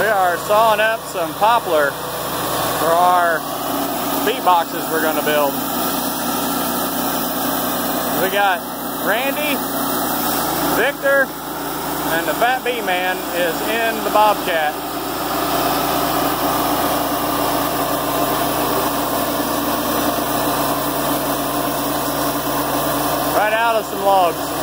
We are sawing up some poplar for our seat boxes we're going to build. We got Randy, Victor, and the Fat Bee Man is in the Bobcat. Right out of some logs.